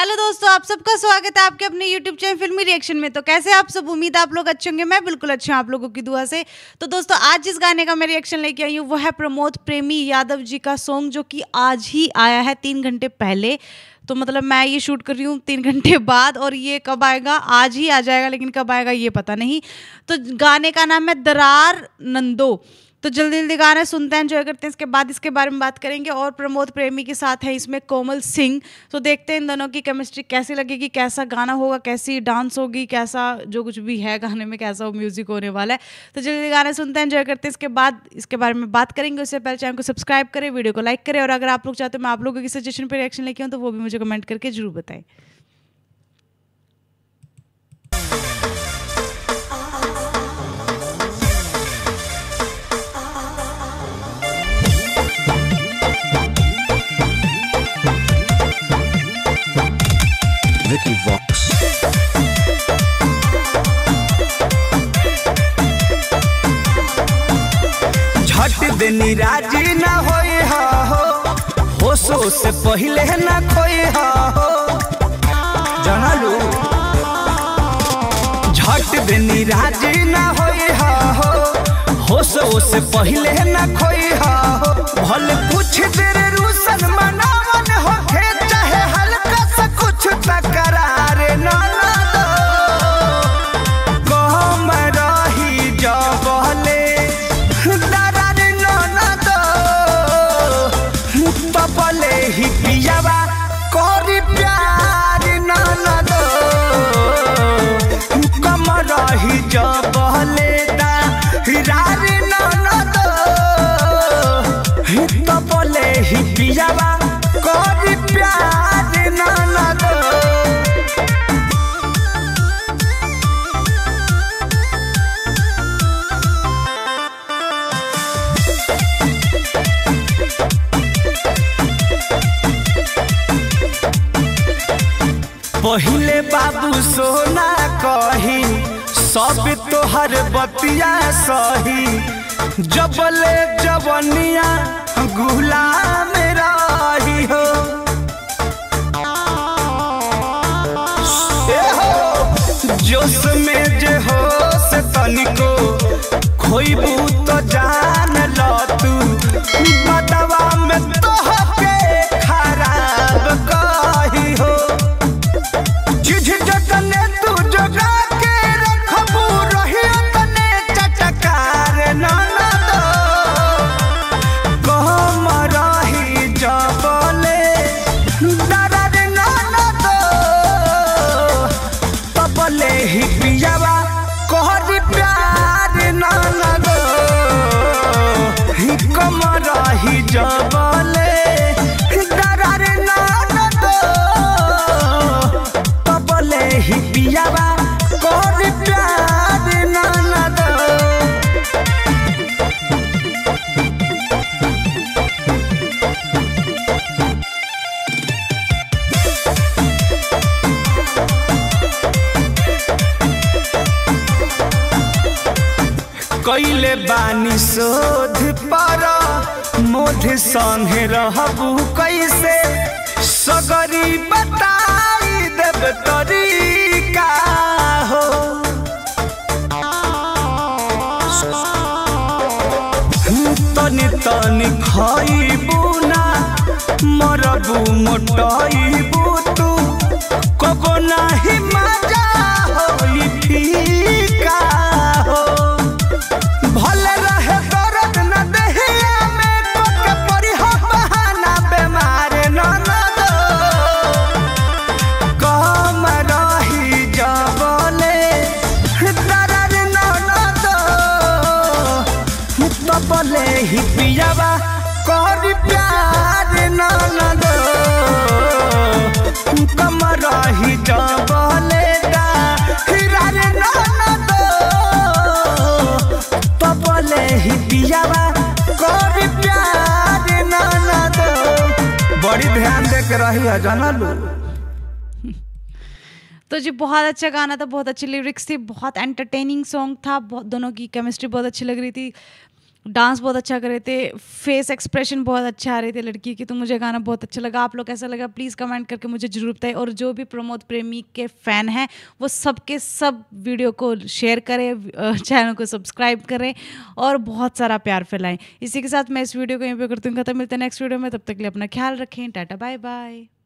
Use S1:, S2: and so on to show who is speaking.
S1: Hello दोस्तों, आप सबका स्वागत है आपके अपने यूट्यूब चैनल फिल्मी रिएक्शन में। तो कैसे आप सब? उम्मीद आप लोग अच्छे होंगे। मैं बिल्कुल अच्छी हूँ, आप लोगों की दुआ से। तो दोस्तों, आज जिस गाने का मैं रिएक्शन लेके आई हूँ, वो है प्रमोद प्रेमी यादव जी का सॉन्ग जो कि आज ही आया है तीन घंटे पहले। तो मतलब मैं ये शूट कर रही हूँ तीन घंटे बाद, और ये कब आएगा? आज ही आ जाएगा, लेकिन कब आएगा ये पता नहीं। तो गाने का नाम है दरार नंदो। तो जल्दी जल्दी गाना सुनते हैं एंजॉय करते हैं। इसके बाद इसके बारे में बात करेंगे और प्रमोद प्रेमी के साथ है इसमें कोमल सिंह। तो देखते हैं इन दोनों की केमिस्ट्री कैसी लगेगी, कैसा गाना होगा, कैसी डांस होगी, कैसा जो कुछ भी है गाने में, कैसा वो म्यूज़िक होने वाला है। तो जल्दी जल्दी गाने सुनते हैं एंजॉय करते हैं। इसके बाद, इसके बारे में बात करेंगे। उससे पहले चैनल को सब्सक्राइब करें वीडियो को लाइक करें और अगर आप लोग चाहते हो मैं आप लोगों की सजेशन पर रिएक्शन लेके हूँ तो वो भी मुझे कमेंट करके ज़रूर बताएँ।
S2: Vicky Vox.
S3: झट देनी राज़ी ना होई हा होशो से पहले ना खोई हा, हो। जानलू। झट देनी राज़ी ना होई हा होशो से पहले ना खोई हा, हो। भले कुछ देर पहिले बाबू सोना कही, सब तोहर बतिया सही। जबले जवनिया गुलाम रही हो। जोश में जे हो से तनिको, खोइबू तो जान ल तू बदवा में तोहके खराब कही जबले दरद ननद तबले ही पियावा कहरी प्यार ननद कैले बानी शोध पर मोध संगे रहबू कैसे? सगरी बताई देव तरीका हो। तनी तनी खइबू ना, मरबू मोटइबू तू। तबले ही पियावा करी प्यार न न दो कम रही जबले तबले ही पियावा प्यार बड़ी ध्यान दे रही है
S1: तो जी, बहुत अच्छा गाना था, बहुत अच्छी लिरिक्स थी, बहुत एंटरटेनिंग सॉन्ग था, बहुत, दोनों की केमिस्ट्री बहुत अच्छी लग रही थी। डांस बहुत अच्छा कर रहे थे फेस एक्सप्रेशन बहुत अच्छा आ रहे थे लड़की की तो मुझे गाना बहुत अच्छा लगा। आप लोग कैसा लगा? प्लीज़ कमेंट करके मुझे ज़रूर बताएँ। और जो भी प्रमोद प्रेमी के फ़ैन हैं, वो सबके सब वीडियो को शेयर करें चैनल को सब्सक्राइब करें और बहुत सारा प्यार फैलाएँ। इसी के साथ मैं इस वीडियो को यहीं पर करती हूँ। खत्म, मिलते हैं नेक्स्ट वीडियो में। तब तक के लिए अपना ख्याल रखें। Tata bye bye